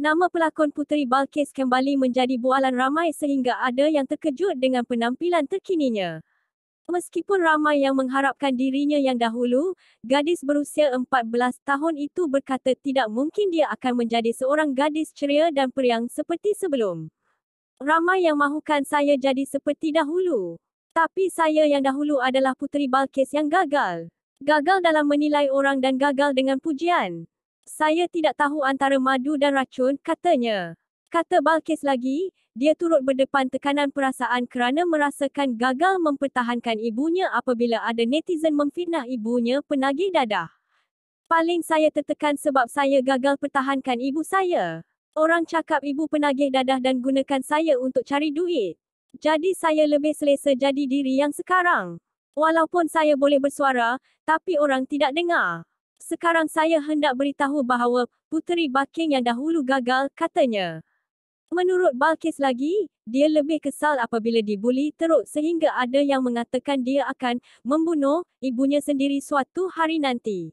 Nama pelakon Puteri Balkis kembali menjadi bualan ramai sehingga ada yang terkejut dengan penampilan terkininya. Meskipun ramai yang mengharapkan dirinya yang dahulu, gadis berusia 14 tahun itu berkata tidak mungkin dia akan menjadi seorang gadis ceria dan periang seperti sebelum. Ramai yang mahukan saya jadi seperti dahulu. Tapi saya yang dahulu adalah Puteri Balkis yang gagal. Gagal dalam menilai orang dan gagal dengan pujian. Saya tidak tahu antara madu dan racun, katanya. Kata Balkis lagi, dia turut berdepan tekanan perasaan kerana merasakan gagal mempertahankan ibunya apabila ada netizen memfitnah ibunya penagih dadah. Paling saya tertekan sebab saya gagal pertahankan ibu saya. Orang cakap ibu penagih dadah dan gunakan saya untuk cari duit. Jadi saya lebih selesa jadi diri yang sekarang. Walaupun saya boleh bersuara, tapi orang tidak dengar. Sekarang saya hendak beritahu bahawa Puteri Baking yang dahulu gagal, katanya. Menurut Balkis lagi, dia lebih kesal apabila dibuli teruk sehingga ada yang mengatakan dia akan membunuh ibunya sendiri suatu hari nanti.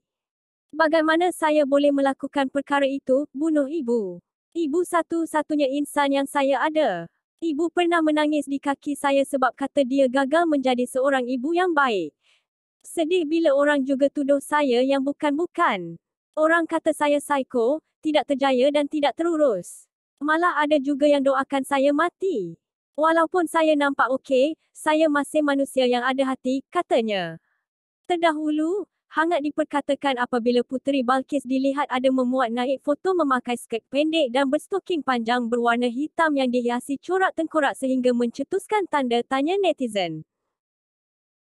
Bagaimana saya boleh melakukan perkara itu, bunuh ibu? Ibu satu-satunya insan yang saya ada. Ibu pernah menangis di kaki saya sebab kata dia gagal menjadi seorang ibu yang baik. Sedih bila orang juga tuduh saya yang bukan-bukan. Orang kata saya psycho, tidak terjaya dan tidak terurus. Malah ada juga yang doakan saya mati. Walaupun saya nampak okey, saya masih manusia yang ada hati, katanya. Terdahulu, hangat diperkatakan apabila Puteri Balkis dilihat ada memuat naik foto memakai skirt pendek dan berstoking panjang berwarna hitam yang dihiasi corak tengkorak sehingga mencetuskan tanda tanya netizen.